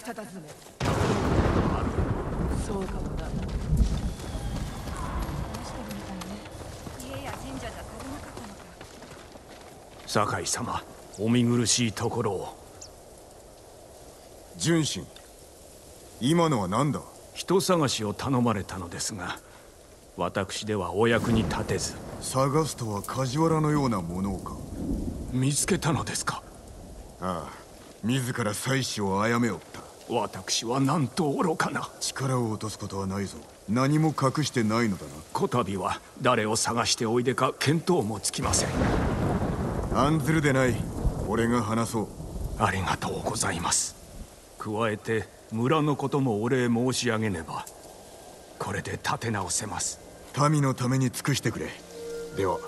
役立たずめそうかもな。話してるみたいね。家や神社じゃ足りなかったのか。酒井様お見苦しいところを。純真今のは何だ？人探しを頼まれたのですが私ではお役に立てず。探すとは梶原のようなものをか。見つけたのですか？ああ自ら妻子を殺めおった私はなんと愚かな。力を落とすことはないぞ。何も隠してないのだな。こたびは誰を探しておいでか見当もつきません。案ずるでない。俺が話そう。ありがとうございます。加えて村のこともお礼申し上げねばこれで立て直せます。民のために尽くしてくれ。では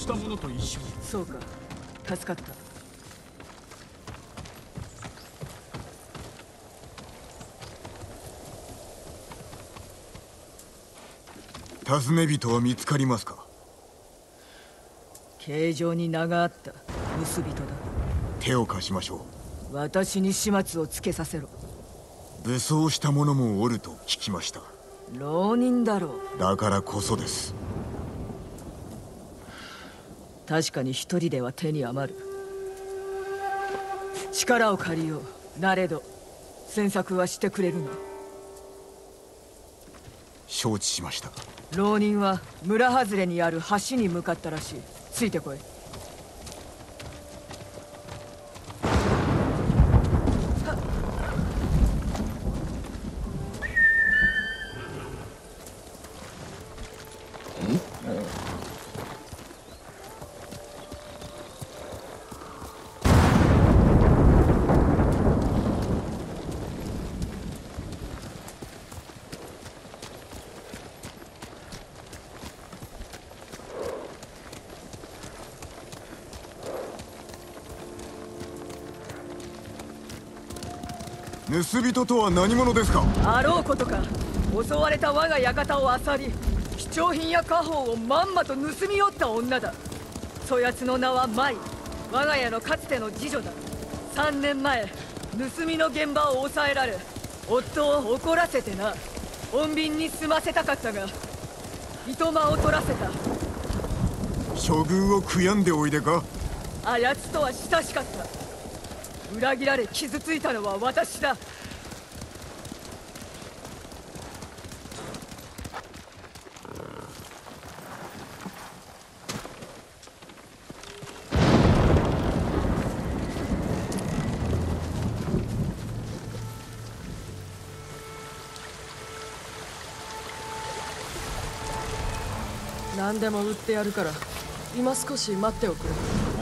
した者と一緒に。そうか。助かった。尋ね人は見つかりますか？形状に名があった。盗人だ。手を貸しましょ私に始末をつけさせろ。う武装した者もおると聞きました。浪人だろう。だからこそです確かに一人では手に余る。力を借りよう。なれど詮索はしてくれるな承知しました。浪人は村外れにある橋に向かったらしい。ついてこい盗人とは何者ですか？あろうことか。襲われた我が館を漁り貴重品や家宝をまんまと盗み寄った女だ。そやつの名は舞。我が家のかつての次女だ。3年前盗みの現場を抑えられ夫を怒らせてな。穏便に済ませたかったが糸間を取らせた。処遇を悔やんでおいでか？あやつとは親しかった裏切られ傷ついたのは私だ。何でも売ってやるから今少し待っておくれ。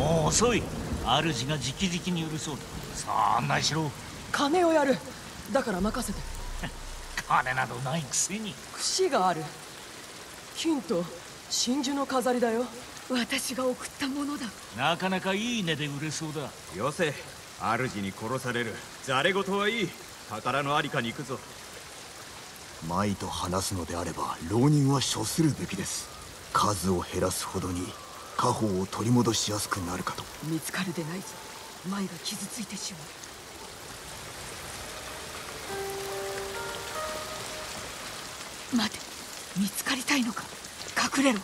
もう遅い。主が直々に売るそうだ。さあ案内しろ。金をやる。だから任せて。金などないくせに。櫛がある。金と真珠の飾りだよ。私が送ったものだ。なかなかいい値で売れそうだ。よせ主に殺される。ざれ言はいい。宝のありかに行くぞ。舞と話すのであれば浪人は処するべきです。数を減らすほどに家宝を取り戻しやすくなるかと。見つかるでないぞ前が傷ついてしまう。待て。見つかりたいのか。隠れろ。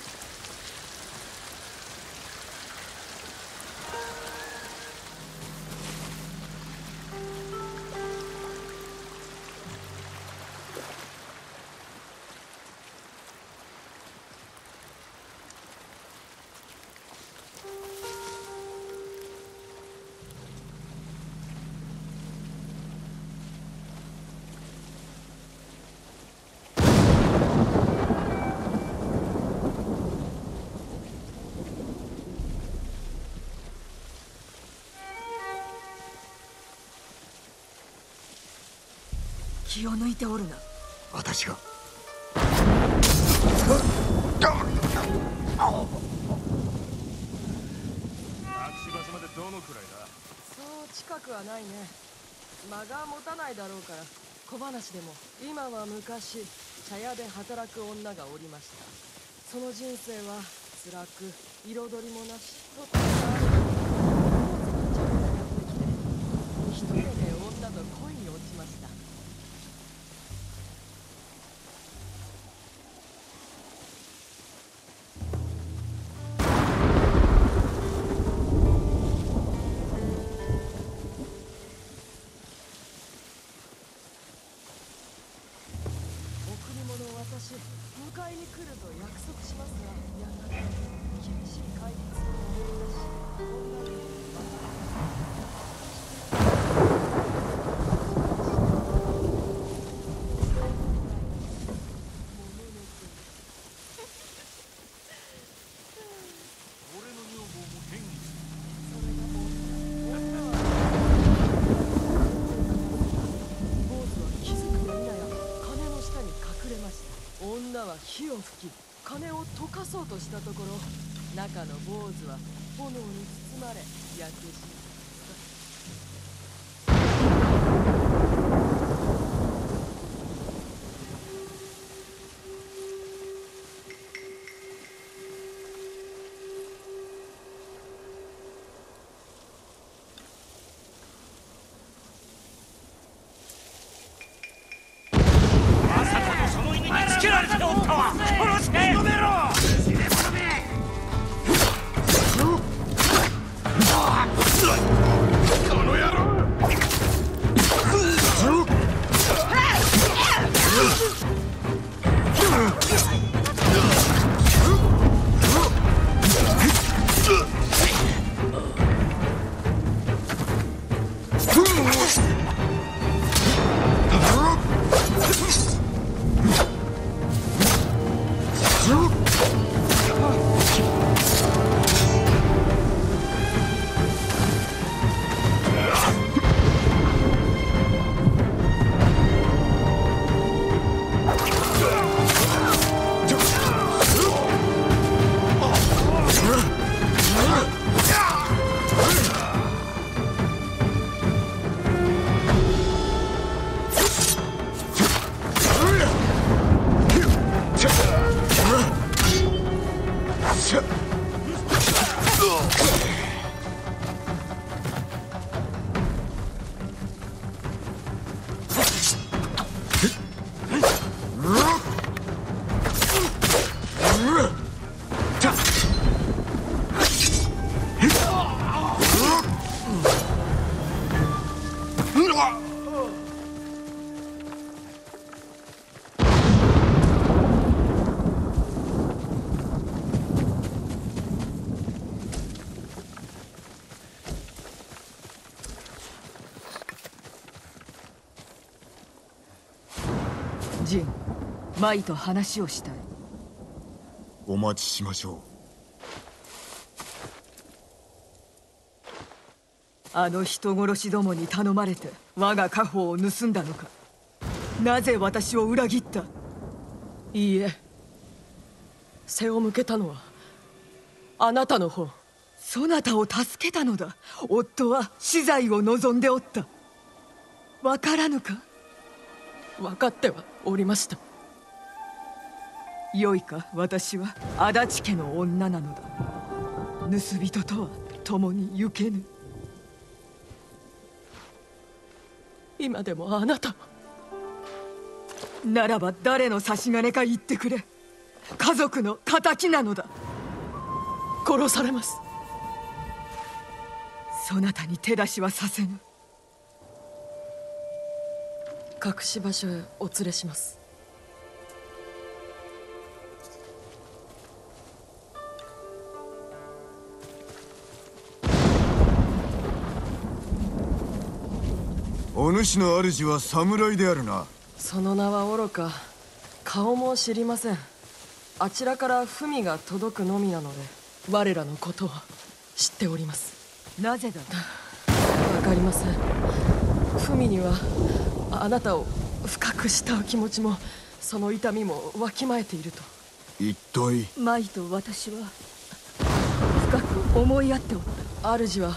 気を抜いておるな。私が。隠し場所までどのくらいだ？そう近くはないね。間が持たないだろうから。小話でも。今は昔茶屋で働く女がおりました。その人生は辛く彩りもなし。と火を吹き金を溶かそうとしたところ中の坊主は炎に包まれ焼け死マイと話をしたい。お待ちしましょあの人殺しどもに頼まれて我が家宝を盗んだのか。なぜ私を裏切った？いいえ。背を向けたのはあなたの方。そなたを助けたのだ。夫は死罪を望んでおった。わからぬか？分かってはおりましたよいか私は。足立家の女なのだ。盗人とは共に行けぬ。今でもあなた。はならば誰の差し金か言ってくれ。家族の敵なのだ。殺されます。そなたに手出しはさせぬ。隠し場所へお連れします。お主の主は侍であるな。その名は愚か。顔も知りません。あちらから文が届くのみなので我らのことは知っております。なぜだわかりません。文にはあなたを深く慕う気持ちもその痛みもわきまえていると。一体？マイと私は深く思い合っておった。主は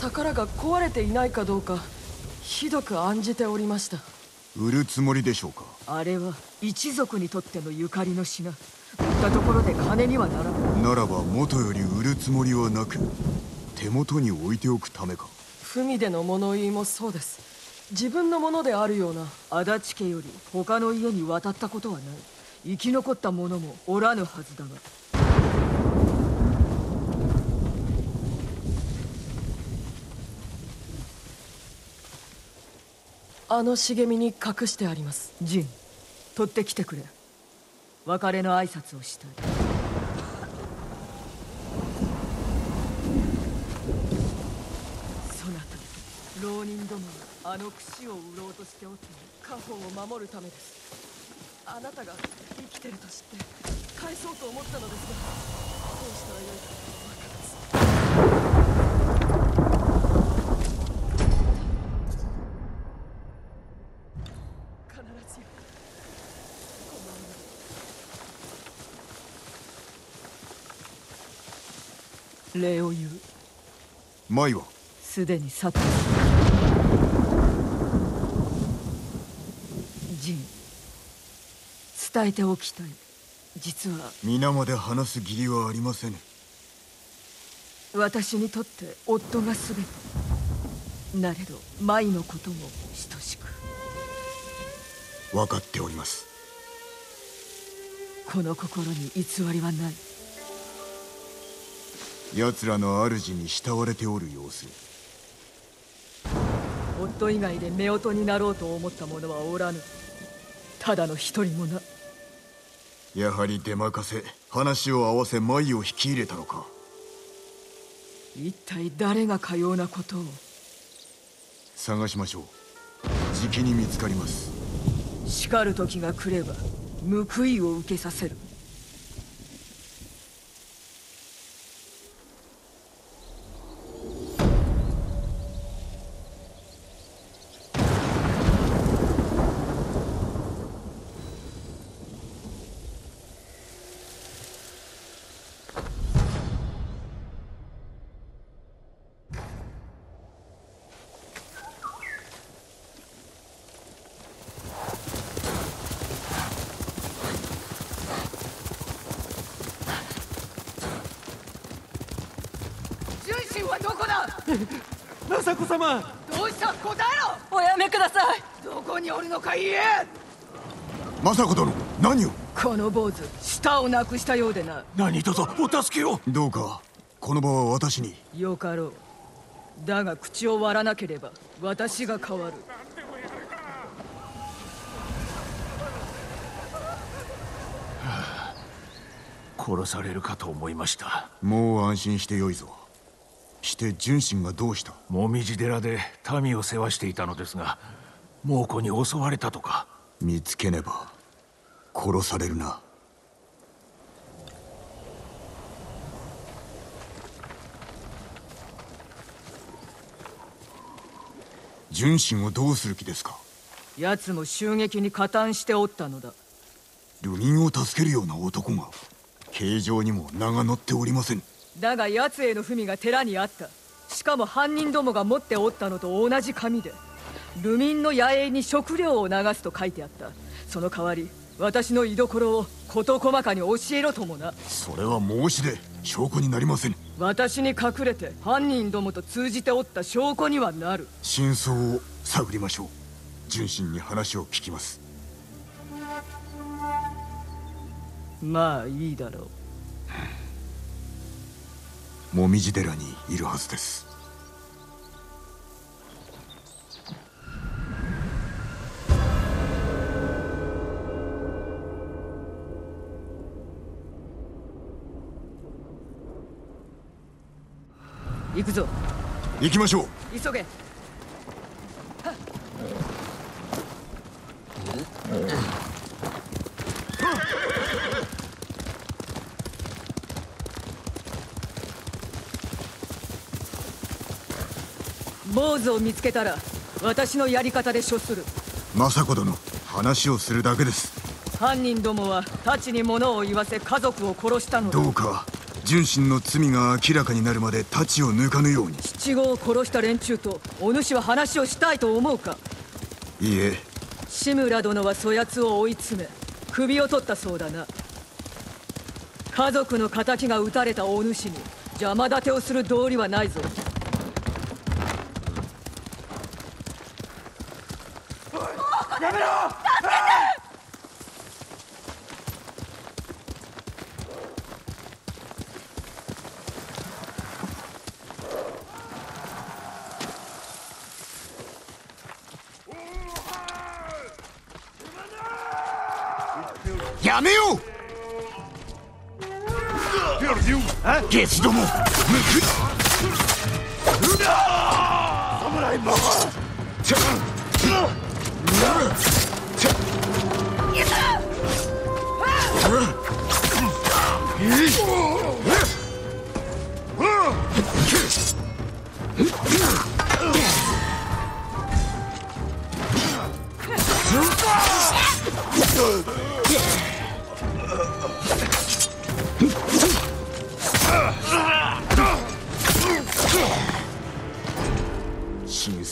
宝が壊れていないかどうかひどく案じておりました。売るつもりでしょうか？あれは一族にとってのゆかりの品。売ったところで金にはならん。ならば元より売るつもりはなく手元に置いておくためか。文での物言いもそうです。自分のものであるような足立家より他の家に渡ったことはない。生き残った者もおらぬはずだがあの茂みに隠してあります。ジン取ってきてくれ。別れの挨拶をしたい。そなた浪人どもがあの櫛を売ろうとしておったの家宝を守るためです。あなたが生きてると知って返そうと思ったのですがどうしたらよいか分からず必ずやこの女礼を言う。舞は？すでに去ったジン伝えておきたい。実は。皆まで話す義理はありませぬ。私にとって夫が全て。なれど舞のことも等しく。分かっております。この心に偽りはない奴らの主に慕われておる様子。夫以外で夫婦になろうと思った者はおらぬ。ただの一人もな。やはり出任せ話を合わせ舞を引き入れたのか。一体誰がかようなことを。探しましょう。じきに見つかります。叱る時が来れば報いを受けさせる純真はどこだ政子様どうした答えおやめください。ろどこにおるのか言え。政子殿何を？この坊主舌をなくしたようでな。何卒お助けを。どうかこの場は私に。よかろう。だが口を割らなければ私が変わる。殺されるかと思いました。もう安心してよいぞ。して純真がどうした？紅葉寺で民を世話していたのですが猛虎に襲われたとか。見つけねば殺されるな。純真をどうする気ですか？奴も襲撃に加担しておったのだ。流民を助けるような男が形状にも名が載っておりません。だが奴への文が寺にあった。しかも犯人どもが持っておったのと同じ紙で流民の野営に食料を流すと書いてあった。その代わり私の居所を事細かに教えろともな。それは申し出証拠になりません。私に隠れて犯人どもと通じておった証拠にはなる。真相を探りましょう。純真に話を聞きます。まあいいだろう。紅葉寺にいるはずです行くぞ。行きましょう。急げ。坊主を見つけたら私のやり方で処する。政子殿話をするだけです。犯人どもは太刀に物を言わせ家族を殺したのだ。どうか純真の罪が明らかになるまで太刀を抜かぬように。七五を殺した連中とお主は話をしたいと思うか？いいえ。志村殿はそやつを追い詰め首を取ったそうだな。家族の仇が撃たれたお主に邪魔立てをする道理はないぞ。やめやめよう。ゲスどもむく侍バカちゃ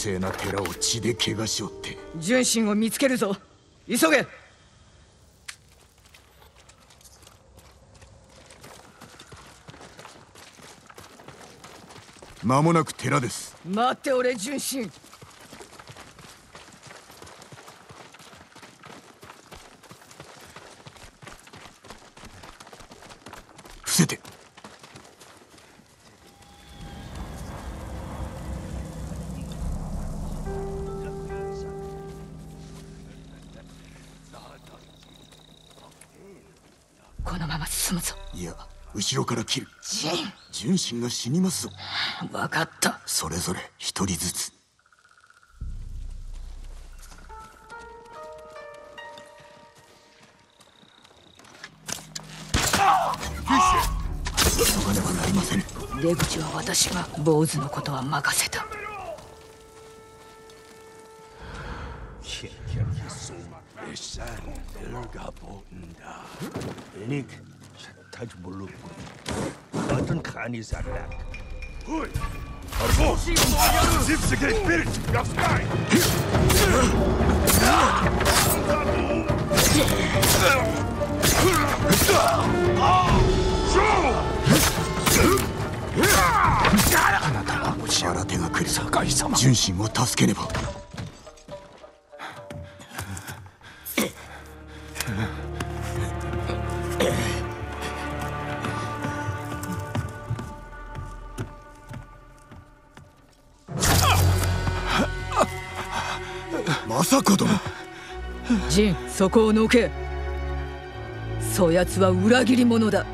神聖な寺を血で怪我しおって。純真を見つけるぞ。急げ。間もなく寺です。待っておれ純真後ろから切る。ジン。純真が死にますぞ。分かった。それぞれ一人ずつ。急がねばなりません出口は私が坊主のことは任せた taj buluk. Batın khani sardak. Show! 新手が来る堺様純真を助けねば政子殿ジンそこをのけ。そやつは裏切り者だ。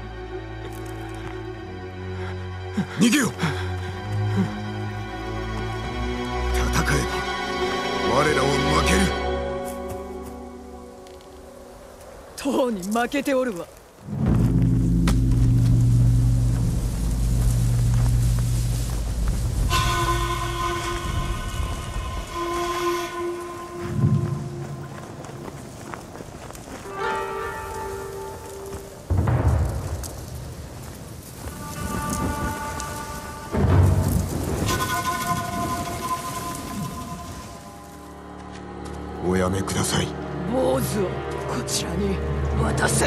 逃げよ。戦えば我らを負ける。とうに負けておるわやめください。坊主をこちらに渡せ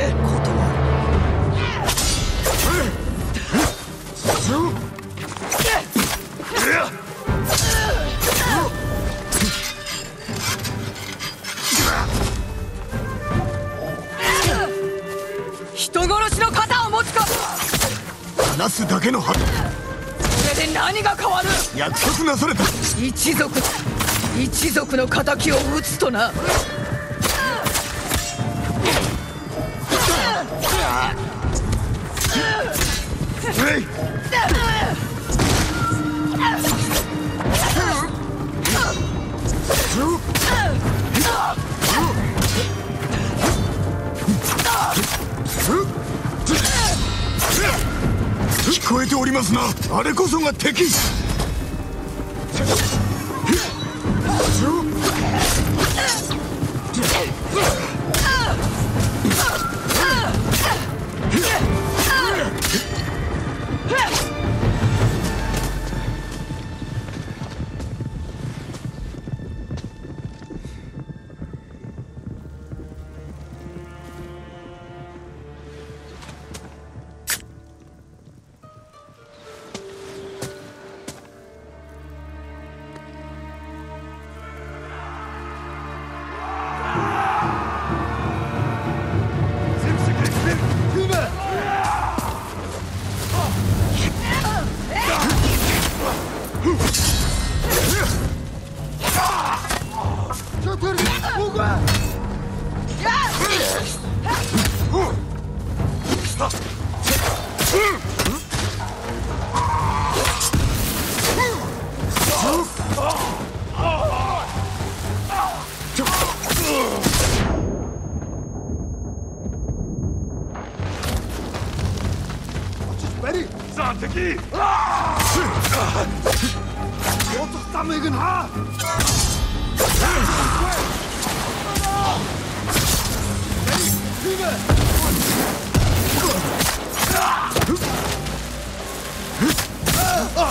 人殺しの肩を持つか。話すだけのはこれで何が変わる。約束なされた。一族一族の敵を討つとな。聞こえておりますな。あれこそが敵。ジ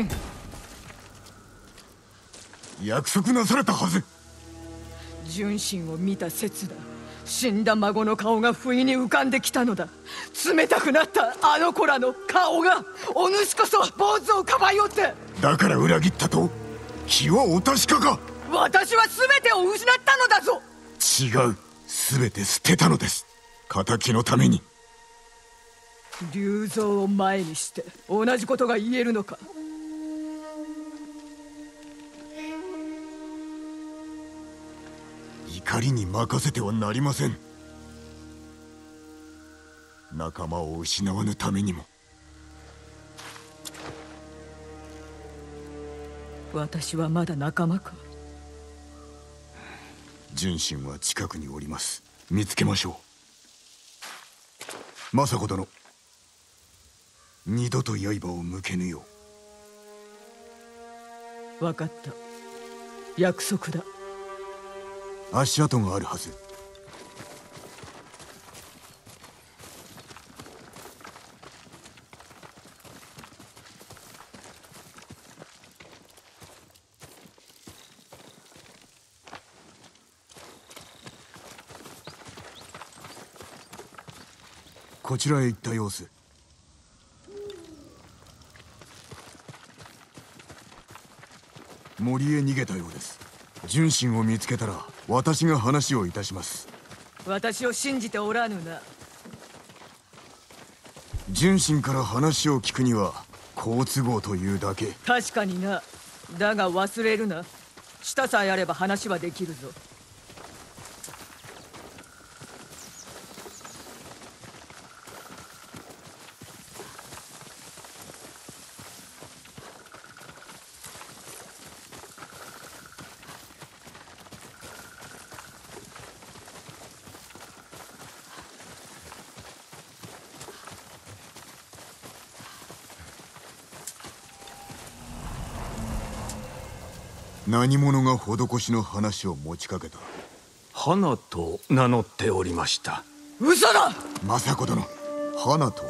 ン約束なされたはず。純真を見た説だ死んだ孫の顔が不意に浮かんできたのだ。冷たくなったあの子らの顔がお主こそ坊主をかばいおって。だから裏切ったと気はお確かか。私は全てを失ったのだぞ。違う。全て捨てたのです。敵のために。龍蔵を前にして同じことが言えるのか怒りに任せてはなりません。仲間を失わぬためにも。私はまだ仲間か。純真は近くにおります。見つけましょう。政子殿。二度と刃を向けぬよ分かった。約束だ。う足跡があるはず。こちらへ行った様子。森へ逃げたようです。純真を見つけたら私が話をいたします。私を信じておらぬな。純真から話を聞くには好都合というだけ。確かにな。だが忘れるな。舌さえあれば話はできるぞ何者が施しの話を持ちかけた？花と名乗っておりました。嘘だ！政子殿花と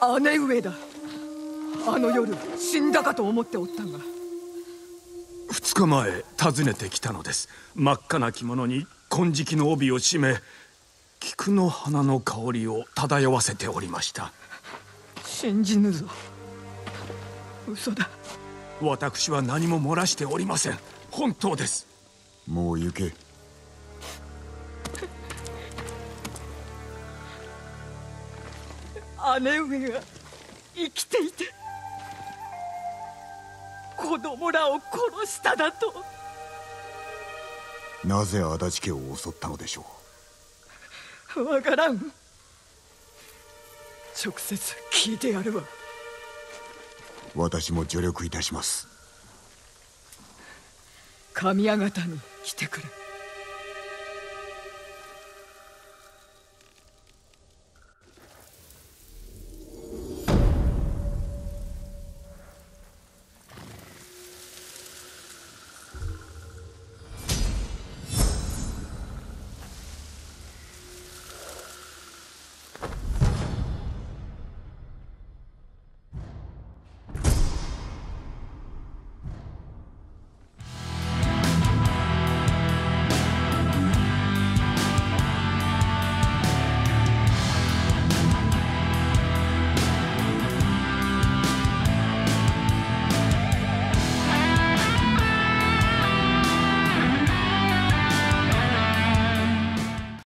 は？姉上だ。あの夜死んだかと思っておったが。二日前訪ねてきたのです。真っ赤な着物に金色の帯を締め菊の花の香りを漂わせておりました。信じぬぞ。嘘だ私は何も漏らしておりません。本当です。もう行け。姉上が生きていて子供らを殺しただと。なぜ足立家を襲ったのでしょわからん。直接聞いてやるわ。う私も助力いたします。神谷方に来てくれ。